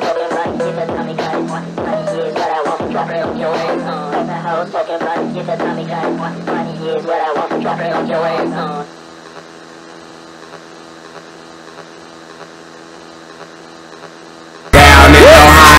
house smoking blunt, get the Tommy gun. Money is what I want for drop it on your ass. At the house smoking blunt, get the Tommy gun. Money is what I want drop it on your ass.